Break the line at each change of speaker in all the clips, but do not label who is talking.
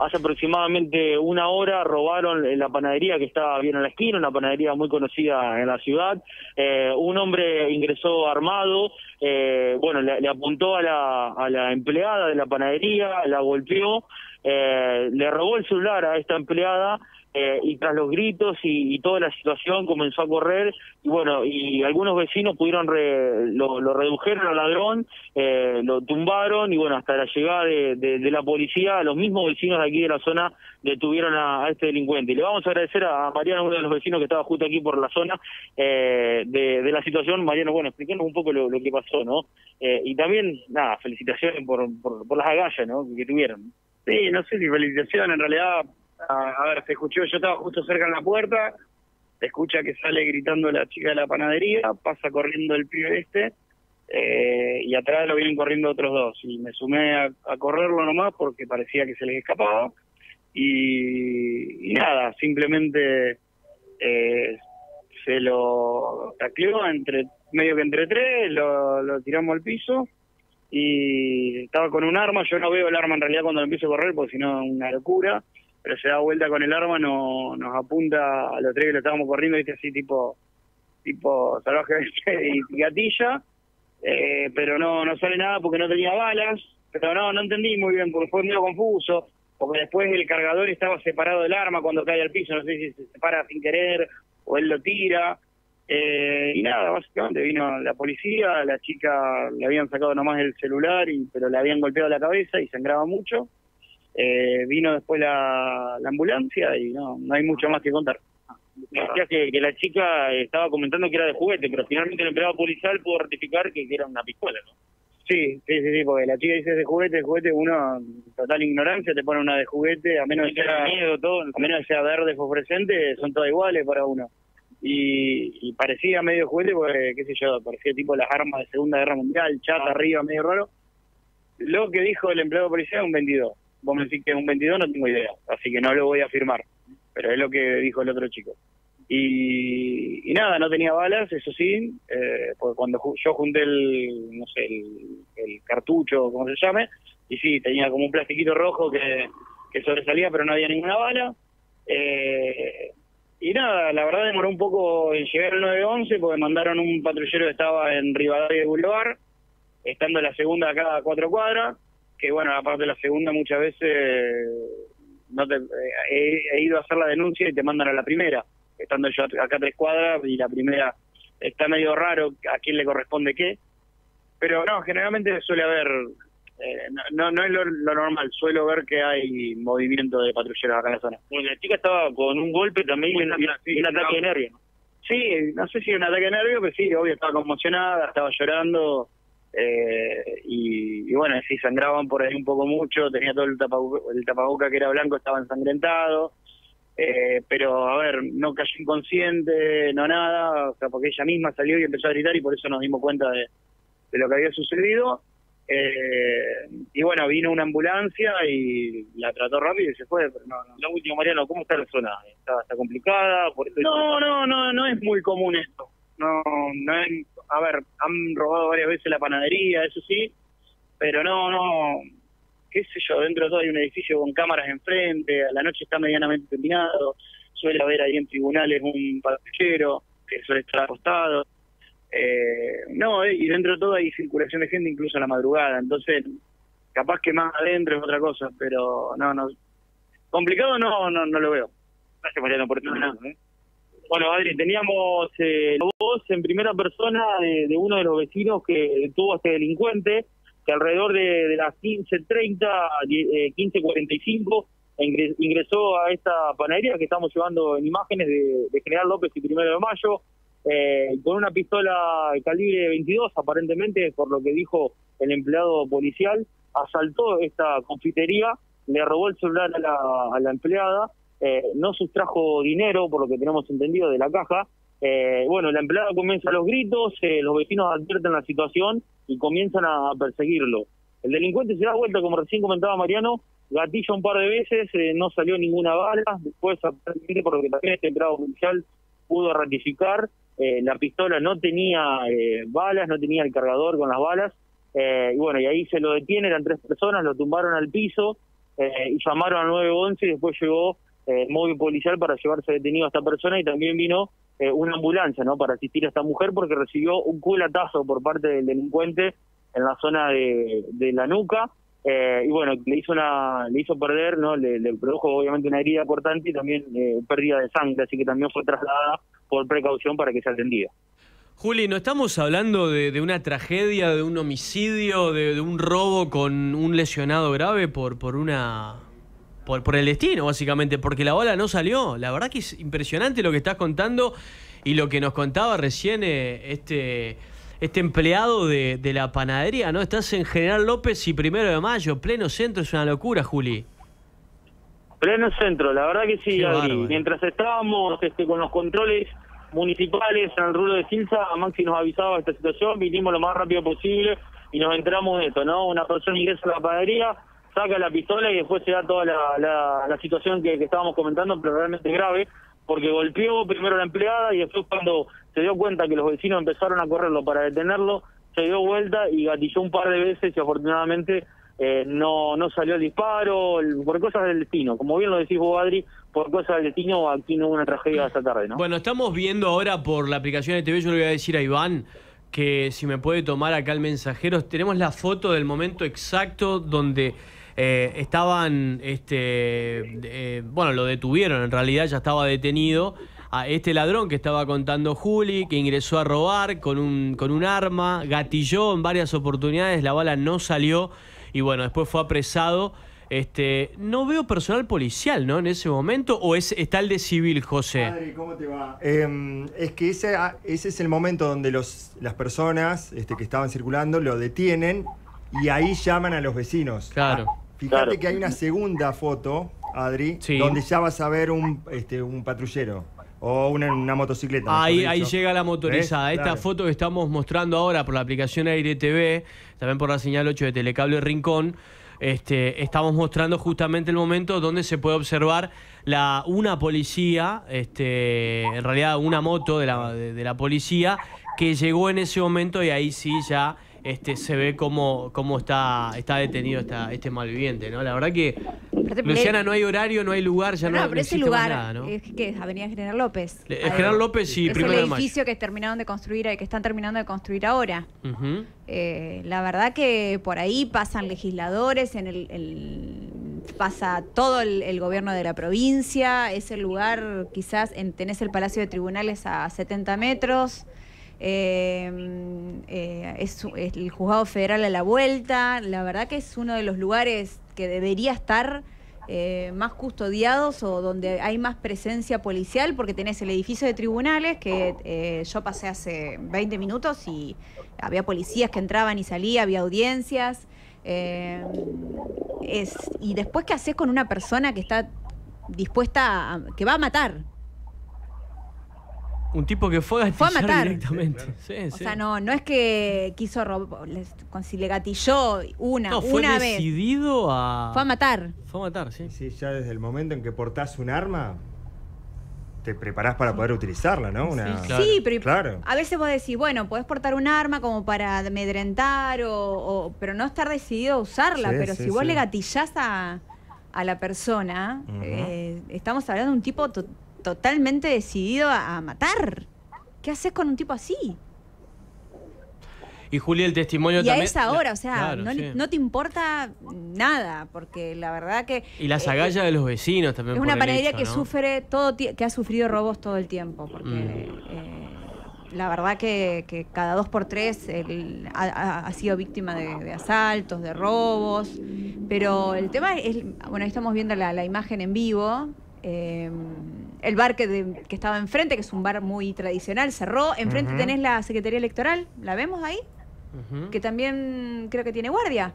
hace aproximadamente una hora robaron la panadería que estaba bien en la esquina, una panadería muy conocida en la ciudad. Eh, un hombre ingresó armado, eh, bueno, le, apuntó a la, empleada de la panadería, la golpeó, eh, le robó el celular a esta empleada eh, y tras los gritos y, toda la situación comenzó a correr y bueno y algunos vecinos pudieron lo, redujeron al ladrón eh, lo tumbaron y bueno hasta la llegada de, la policía los mismos vecinos de aquí de la zona detuvieron a, este delincuente. Y le vamos a agradecer a Mariano uno de los vecinos que estaba justo aquí por la zona eh, de, la situación. Mariano bueno explíquenos un poco lo, que pasó no y también nada felicitaciones por, por, las agallas no que tuvieron.
Sí no sé si felicitaciones en realidad a, ver, se escuchó, yo estaba justo cerca en la puerta, se escucha que sale gritando la chica de la panadería, pasa corriendo el pibe este, eh, y atrás lo vienen corriendo otros dos. Y me sumé a, correrlo nomás porque parecía que se les escapaba. Y, nada, simplemente eh, se lo tacleó entre medio que entre tres, lo, lo tiramos al piso y estaba con un arma. Yo no veo el arma en realidad cuando empiezo a correr porque si no una locura pero se da vuelta con el arma, no, nos apunta a los tres que lo estábamos corriendo, viste, así tipo tipo salvaje y gatilla, eh, pero no no sale nada porque no tenía balas, pero no, no entendí muy bien, porque fue medio confuso, porque después el cargador estaba separado del arma cuando cae al piso, no sé si se separa sin querer o él lo tira, eh, y nada, básicamente vino la policía, la chica le habían sacado nomás el celular, y pero le habían golpeado la cabeza y sangraba mucho, eh, vino después la, ambulancia y no, no hay mucho más que contar.
Decía que, que, la chica estaba comentando que era de juguete, pero finalmente el empleado policial pudo ratificar que, era una pistola, ¿no?
Sí, sí, sí, porque la chica dice de juguete, de juguete, uno, total ignorancia, te pone una de juguete, a menos que sea, miedo, todo, a menos que sea verde fosforescente, son todas iguales para uno. Y, y, parecía medio juguete porque, qué sé yo, parecía tipo las armas de Segunda Guerra Mundial, chata ah. arriba, medio raro. Lo que dijo el empleado policial es un 22 vos me decís que es un 22, no tengo idea, así que no lo voy a afirmar, pero es lo que dijo el otro chico. Y, nada, no tenía balas, eso sí, eh, porque cuando yo junté el, no sé, el, cartucho, como se llame, y sí, tenía como un plastiquito rojo que, que sobresalía, pero no había ninguna bala. Eh, y nada, la verdad demoró un poco en llegar al 911 porque mandaron un patrullero que estaba en Rivadavia de Boulevard, estando la segunda a cada cuatro cuadras, que bueno, aparte de la segunda muchas veces no te, eh, he, ido a hacer la denuncia y te mandan a la primera, estando yo acá tres cuadras y la primera está medio raro a quién le corresponde qué, pero no, generalmente suele haber, eh, no, no es lo, normal, suelo ver que hay movimiento de patrulleros acá en la zona.
Bueno, la chica estaba con un golpe también y, un, ataque de nervio.
Sí, no sé si un ataque de nervio, pero sí, obvio, estaba conmocionada, estaba llorando eh, y, bueno, sí sangraban por ahí un poco mucho, tenía todo el, el tapaboca que era blanco, estaba ensangrentado, eh, pero a ver, no cayó inconsciente, no nada, o sea, porque ella misma salió y empezó a gritar y por eso nos dimos cuenta de, lo que había sucedido. Eh, y bueno, vino una ambulancia y la trató rápido y se fue. Pero no, no.
Lo último, Mariano, ¿cómo está la zona? ¿Está, está complicada? Por
no, no, no, no es muy común esto. No, no es, a ver, han robado varias veces la panadería, eso sí, pero no, no, qué sé yo, dentro de todo hay un edificio con cámaras enfrente, a la noche está medianamente terminado, suele haber ahí en tribunales un patrullero que suele estar acostado. Eh, no, y dentro de todo hay circulación de gente incluso a la madrugada, entonces capaz que más adentro es otra cosa, pero no, no, complicado no, no, no lo veo.
Gracias Mariano por tu ¿eh? Bueno, Adri, teníamos eh, la voz en primera persona de, uno de los vecinos que tuvo a este delincuente, que alrededor de, las 15.30, 15.45, eh, ingresó a esta panadería que estamos llevando en imágenes de, General López y Primero de Mayo, eh, con una pistola de calibre 22, aparentemente, por lo que dijo el empleado policial, asaltó esta confitería, le robó el celular a la, a la empleada, eh, no sustrajo dinero, por lo que tenemos entendido, de la caja. Eh, bueno, la empleada comienza los gritos, eh, los vecinos advierten la situación y comienzan a perseguirlo. El delincuente se da vuelta, como recién comentaba Mariano, gatilla un par de veces, no salió ninguna bala, después, por lo que también este empleado policial pudo ratificar, la pistola no tenía balas, no tenía el cargador con las balas, y bueno, y ahí se lo detiene, eran tres personas, lo tumbaron al piso, y llamaron al 911 y después llegó el móvil policial para llevarse detenido a esta persona y también vino una ambulancia no para asistir a esta mujer porque recibió un culatazo por parte del delincuente en la zona de, de la nuca eh, y bueno, le hizo una le hizo perder, no le, produjo obviamente una herida importante y también eh, pérdida de sangre, así que también fue trasladada por precaución para que se atendía.
Juli, no estamos hablando de, una tragedia, de un homicidio, de, un robo con un lesionado grave por, por una por, por el destino, básicamente, porque la bola no salió. La verdad que es impresionante lo que estás contando y lo que nos contaba recién eh, este este empleado de, de, la panadería, ¿no? Estás en General López y Primero de Mayo, pleno centro, es una locura, Juli.
Pleno centro, la verdad que sí, Adri. Mientras estábamos este, con los controles municipales en el rulo de Silsa, Maxi nos avisaba de esta situación, vinimos lo más rápido posible y nos enteramos de esto, ¿no? Una persona ingresa a la panadería, saca la pistola y después se da toda la, la, situación que, estábamos comentando, pero realmente grave, porque golpeó primero a la empleada y después cuando se dio cuenta que los vecinos empezaron a correrlo para detenerlo, se dio vuelta y gatilló un par de veces y afortunadamente eh, no, no salió el disparo, por cosas del destino. Como bien lo decís vos, Adri, por cosas del destino aquí no hubo una tragedia esta tarde, ¿no?
Bueno, estamos viendo ahora por la aplicación de TV, yo le voy a decir a Iván que si me puede tomar acá el mensajero, tenemos la foto del momento exacto donde eh, estaban, este, eh, bueno, lo detuvieron, en realidad ya estaba detenido a este ladrón que estaba contando Juli, que ingresó a robar con un, con un arma, gatilló en varias oportunidades, la bala no salió y bueno, después fue apresado. Este, no veo personal policial, ¿no? En ese momento, o es está el de civil, José.
Padre, ¿cómo te va? Em, es que ese, ah, ese es el momento donde los, las personas este, que estaban circulando lo detienen y ahí llaman a los vecinos.
Claro.
Fíjate que hay una segunda foto, Adri, donde ya vas a ver un, este, un patrullero. O una, motocicleta.
Ahí, ahí llega la motorizada. Esta foto que estamos mostrando ahora por la aplicación Aire TV, también por la señal 8 de Telecable Rincón, este, estamos mostrando justamente el momento donde se puede observar la, una policía, este, en realidad una moto de la, de la policía, que llegó en ese momento y ahí sí ya este, se ve cómo, cómo está, está detenido esta, este malviviente, ¿no? La verdad que, Luciana, no hay horario, no hay lugar, ya no, no pero ese lugar nada, ¿no?
es que es Avenida General López.
General López y
es el edificio que terminaron de construir, que están terminando de construir ahora. Eh, la verdad que por ahí pasan legisladores, en el, pasa todo el, gobierno de la provincia, es el lugar, quizás en, tenés el Palacio de Tribunales a 70 metros. Em, eh, es, el juzgado federal a la vuelta. La verdad que es uno de los lugares que debería estar eh, más custodiados o donde hay más presencia policial, porque tenés el edificio de tribunales que eh, yo pasé hace 20 minutos y había policías que entraban y salían, había audiencias. Em, y después, ¿qué haces con una persona que está dispuesta a, que va a matar?
Un tipo que fue a,
fue a matar.
directamente.
o sea, no, no es que quiso robar, si le gatilló una, no,
fue
una
decidido a.
Fue a matar.
Fue a matar, sí.
Sí, ya desde el momento en que portás un arma, te preparás para poder utilizarla, ¿no?
sí, pero claro. a veces vos decís, bueno, podés portar un arma como para amedrentar, o, pero no estar decidido a usarla. pero si vos le gatillás a, a la persona, eh, estamos hablando de un tipo totalmente decidido a, matar. ¿Qué haces con un tipo así?
Y Julia, el testimonio
también.
Y a
esa hora, o sea, no, te importa nada, porque la verdad que.
Y la agallas eh, de los vecinos también.
Es una panadería que sufre todo, que ha sufrido robos todo el tiempo, porque. Mm. Eh, la verdad que, cada dos por tres ha, sido víctima de, asaltos, de robos, pero el tema es, bueno, ahí estamos viendo la, imagen en vivo, eh, el bar que, estaba enfrente, que es un bar muy tradicional, cerró. Enfrente tenés la Secretaría Electoral, ¿la vemos ahí? Que también creo que tiene guardia.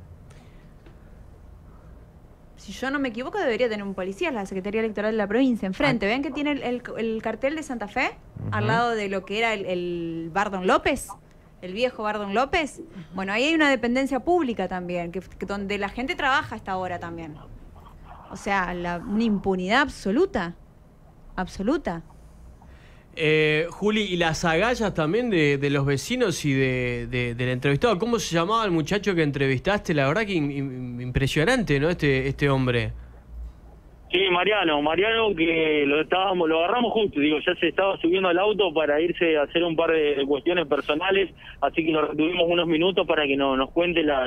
Si yo no me equivoco, debería tener un policía, la Secretaría Electoral de la provincia, enfrente. Ah. ¿Ven que tiene el, cartel de Santa Fe? Al lado de lo que era el, Bardon López el viejo Bardon López. Bueno, ahí hay una dependencia pública también, que, donde la gente trabaja a esta hora también. O sea, una impunidad absoluta absoluta.
Eh, Juli, y las agallas también de, los vecinos y de, del entrevistado. ¿Cómo se llamaba el muchacho que entrevistaste? La verdad que impresionante, ¿no? Este, este hombre.
Sí, Mariano, Mariano que lo estábamos, lo agarramos justo, digo, ya se estaba subiendo al auto para irse a hacer un par de, cuestiones personales, así que nos retuvimos unos minutos para que nos cuente la,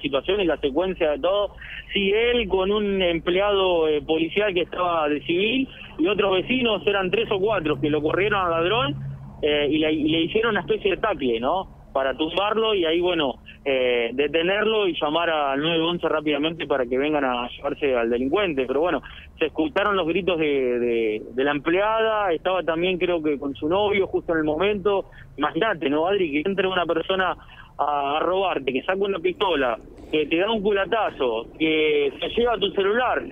situación y la secuencia de todo. Sí, él con un empleado eh, policial que estaba de civil y otros vecinos, eran tres o cuatro, que lo corrieron al ladrón eh, y, le, y le hicieron una especie de tacle, ¿no? Para tumbarlo y ahí, bueno, eh, detenerlo y llamar al 911 rápidamente para que vengan a llevarse al delincuente. Pero bueno, se escucharon los gritos de, de, la empleada, estaba también creo que con su novio justo en el momento. Imagínate, ¿no, Adri? Que entre una persona a, robarte, que saca una pistola, que te da un culatazo, que se lleva tu celular.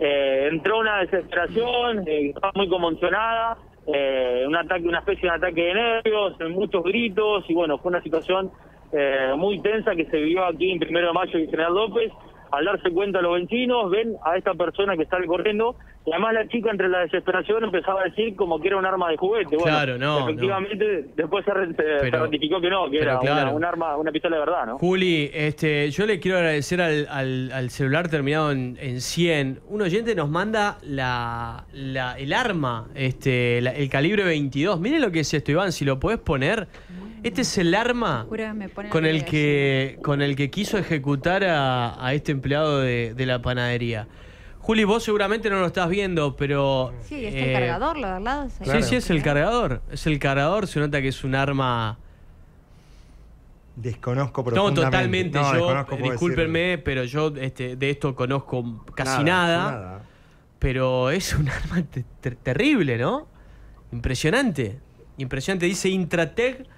Eh, entró una desesperación, eh, estaba muy conmocionada eh, un ataque, una especie de ataque de nervios, muchos gritos y bueno, fue una situación eh, muy tensa que se vivió aquí en Primero de Mayo y General López al darse cuenta los vecinos, ven a esta persona que sale corriendo, y además la chica entre la desesperación empezaba a decir como que era un arma de juguete. Bueno,
claro, no,
efectivamente después se, ratificó que no, que era un arma, una pistola de verdad, ¿no?
Juli, este, yo le quiero agradecer al, al, celular terminado en, en, 100. Un oyente nos manda la, la el arma, este, el calibre 22. Miren lo que es esto, Iván, si lo puedes poner. Este es el arma con el que con el que quiso ejecutar a, este empleado de, la panadería. Juli, vos seguramente no lo estás viendo, pero...
Sí, está el eh, cargador, lo de al lado.
Sí, sí, es el cargador. Es el cargador, se nota que es un arma...
Desconozco profundamente.
No, totalmente. yo, discúlpenme, pero yo este, de esto conozco casi nada, Pero es un arma terrible, ¿no? Impresionante. Impresionante. Dice Intratec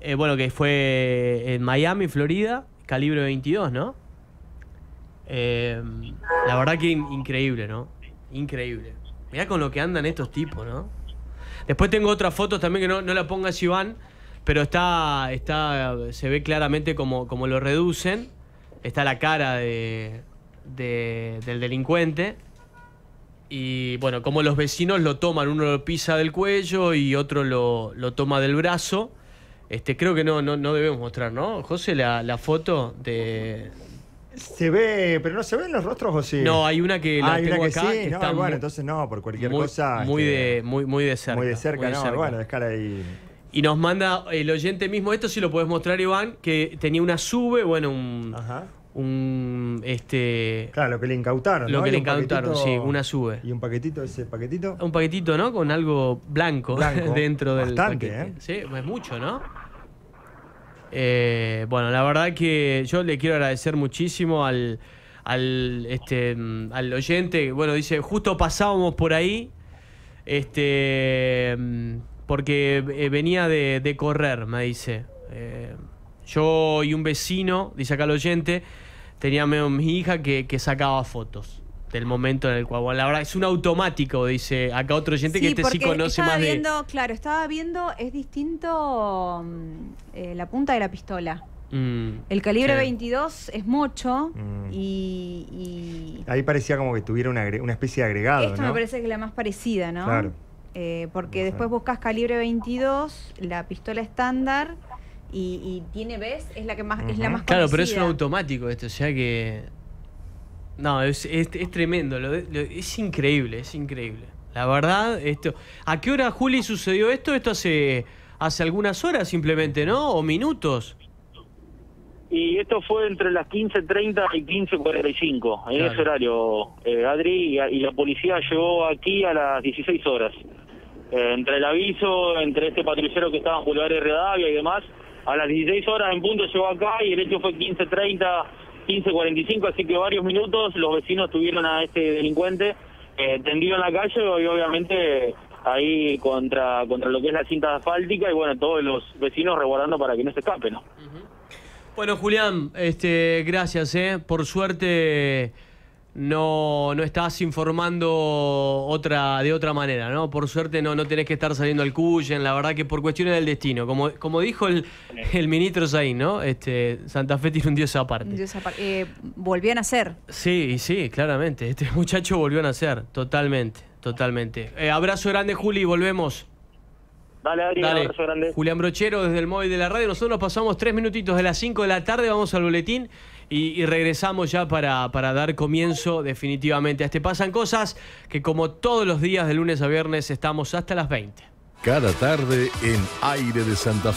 eh, bueno, que fue en Miami, Florida, calibre 22, ¿no? Eh, la verdad que increíble, ¿no? Increíble. Mirá con lo que andan estos tipos, ¿no? Después tengo otras fotos también que no, no la pongas, Iván, pero está, está, se ve claramente como lo reducen. Está la cara de, del delincuente. Y bueno, como los vecinos lo toman, uno lo pisa del cuello y otro lo, lo toma del brazo. Este, creo que no, no, no debemos mostrar, ¿no? José, la, la foto de,
se ve, pero no se ven los rostros o sí.
No, hay una que la
ah,
tengo acá.
Sí, no, bueno, entonces no, por cualquier cosa.
Muy de, muy, muy de cerca.
Muy de cerca, no, bueno, dejar ahí.
Y nos manda el oyente mismo, esto sí lo puedes mostrar, Iván, que tenía una sube, bueno, un, Ajá un este
claro lo que le incautaron
lo que le incautaron sí una sube
y un paquetito ese paquetito
un paquetito no con algo blanco, dentro del
Bastante,
¿eh? sí es mucho no eh, bueno la verdad que yo le quiero agradecer muchísimo al al este al oyente. Bueno dice justo pasábamos por ahí este porque eh, venía de, de correr me dice. Eh, yo y un vecino, dice acá el oyente, teníamos mi hija que, sacaba fotos del momento en el cual, bueno, la verdad es un automático, dice acá otro oyente que este sí conoce más
viendo, Claro, estaba viendo, es distinto mm, eh, la punta de la pistola. Mm, el calibre 22 es mucho mm. y,
Ahí parecía como que tuviera una, especie de agregado.
Esto me parece que es la más parecida, ¿no? Claro. Eh, porque después buscas calibre 22, la pistola estándar y, tiene, ¿ves? Es la que más, es la más
Claro, pero es un automático esto, o sea que. No, es, es, tremendo, es increíble, es increíble. La verdad, esto. ¿A qué hora, Juli, sucedió esto? Esto hace, hace algunas horas simplemente, ¿no? ¿O minutos?
Y esto fue entre las 15.30 y 15.45, en ese horario, eh, Adri, y, la policía llegó aquí a las 16 horas. Eh, entre el aviso, entre este patrullero que estaba en Boulevard Redavia y demás, a las 16 horas en punto llegó acá y el hecho fue 15.30, 15.45, así que varios minutos los vecinos tuvieron a este delincuente eh, tendido en la calle y obviamente ahí contra contra lo que es la cinta asfáltica y bueno, todos los vecinos resguardando para que no se escape, ¿no?
Bueno, Julián, este, gracias, ¿eh? Por suerte no, no estás informando otra, de otra manera, ¿no? Por suerte no, no tenés que estar saliendo al Cuyen, la verdad que por cuestiones del destino. Como, como dijo el, el ministro Zain, ¿no? Este, Santa Fe tiene un dios aparte.
Dios aparte. Eh, volvió a nacer.
Sí, sí, claramente. Este muchacho volvió a nacer, totalmente, totalmente. Eh, abrazo grande, Juli, volvemos.
Dale, Adri, un abrazo grande.
Julián Brochero desde el móvil de la radio. Nosotros pasamos tres minutitos de las 5 de la tarde, vamos al boletín y, regresamos ya para, para, dar comienzo definitivamente a este Pasan Cosas que como todos los días de lunes a viernes estamos hasta las 20.
Cada tarde en Aire de Santa Fe.